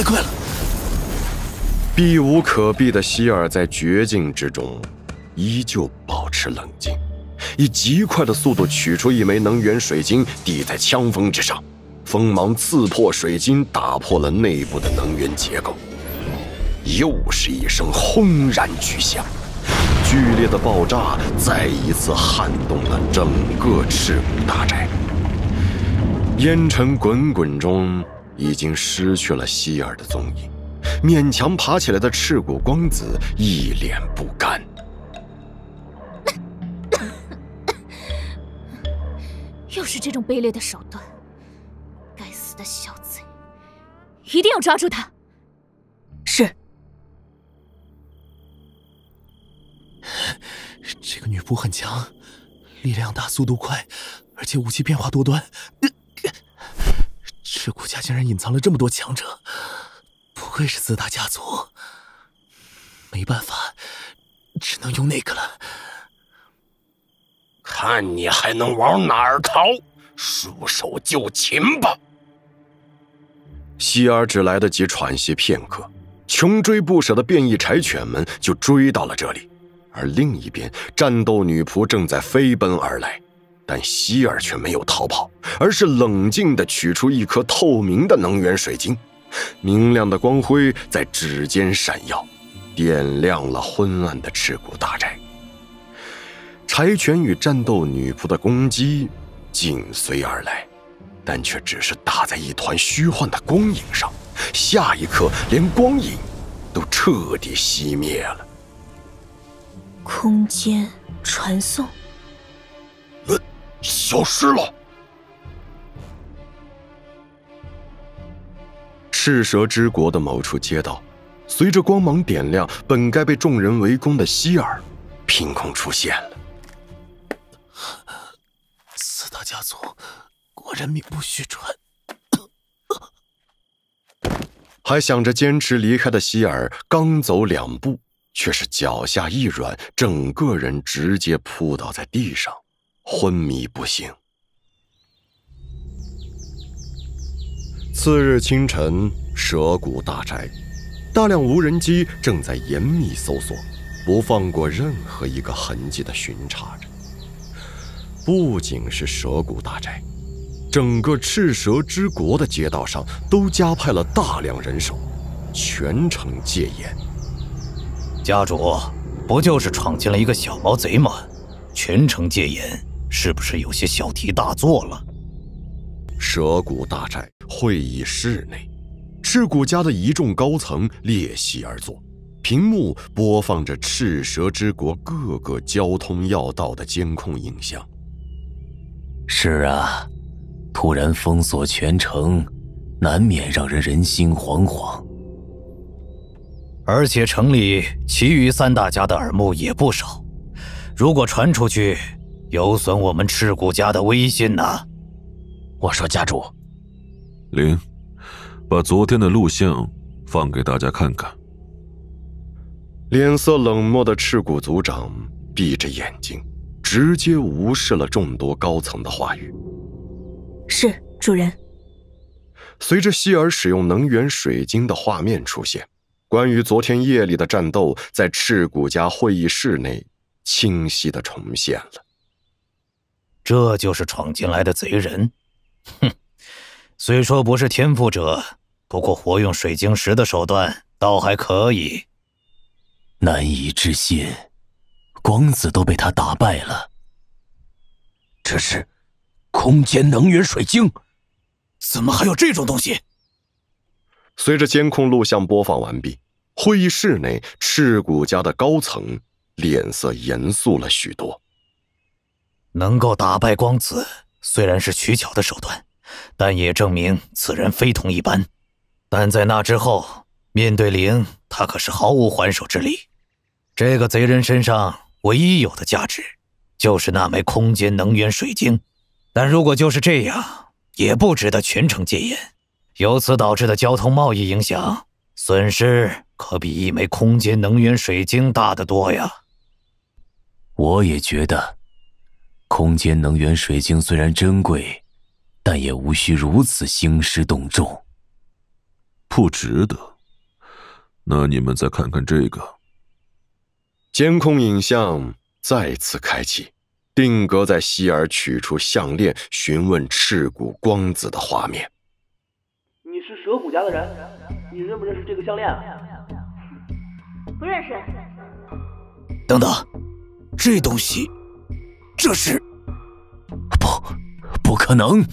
太快了！避无可避的希尔在绝境之中，依旧保持冷静，以极快的速度取出一枚能源水晶，抵在枪锋之上。锋芒刺破水晶，打破了内部的能源结构。又是一声轰然巨响，剧烈的爆炸再一次撼动了整个赤骨大宅。烟尘滚滚中，已经失去了希尔的踪影。勉强爬起来的赤骨光子一脸不甘。又是这种卑劣的手段！该死的小贼，一定要抓住他！是。这个女仆很强，力量大，速度快，而且武器变化多端。赤骨家竟然隐藏了这么多强者。不愧是四大家族，没办法，只能用那个了。看你还能往哪儿逃？束手就擒吧！希尔只来得及喘息片刻，穷追不舍的变异柴犬们就追到了这里，而另一边，战斗女仆正在飞奔而来，但希尔却没有逃跑，而是冷静地取出一颗透明的能源水晶。明亮的光辉在指尖闪耀，点亮了昏暗的赤骨大宅。柴犬与战斗女仆的攻击紧随而来，但却只是打在一团虚幻的光影上，下一刻连光影都彻底熄灭了。空间传送，消失了。赤蛇之国的某处街道，随着光芒点亮，本该被众人围攻的希尔，凭空出现了。四大家族果然名不虚传。还想着坚持离开的希尔，刚走两步，却是脚下一软，整个人直接扑倒在地上，昏迷不醒。次日清晨，蛇谷大宅，大量无人机正在严密搜索，不放过任何一个痕迹的巡查着。不仅是蛇谷大宅，整个赤蛇之国的街道上都加派了大量人手，全城戒严。家主，不就是闯进了一个小毛贼吗？全城戒严，是不是有些小题大做了？蛇谷大寨会议室内，赤谷家的一众高层列席而坐，屏幕播放着赤蛇之国各个交通要道的监控影像。是啊，突然封锁全城，难免让人人心惶惶。而且城里其余三大家的耳目也不少，如果传出去，有损我们赤谷家的威信呐。我说家主，灵，把昨天的录像放给大家看看。脸色冷漠的赤骨族长闭着眼睛，直接无视了众多高层的话语。是主人。随着希尔使用能源水晶的画面出现，关于昨天夜里的战斗在赤骨家会议室内清晰的重现了。这就是闯进来的贼人。哼，虽说不是天赋者，不过活用水晶石的手段倒还可以。难以置信，光子都被他打败了。这是空间能源水晶，怎么还有这种东西？随着监控录像播放完毕，会议室内赤骨家的高层脸色严肃了许多。能够打败光子。虽然是取巧的手段，但也证明此人非同一般。但在那之后，面对灵，他可是毫无还手之力。这个贼人身上唯一有的价值，就是那枚空间能源水晶。但如果就是这样，也不值得全城戒严。由此导致的交通贸易影响损失，可比一枚空间能源水晶大得多呀。我也觉得。空间能源水晶虽然珍贵，但也无需如此兴师动众。不值得。那你们再看看这个。监控影像再次开启，定格在希尔取出项链询问赤骨光子的画面。你是蛇骨家的人，你认不认识这个项链啊？不认识。等等，这东西，这是……不，不可能！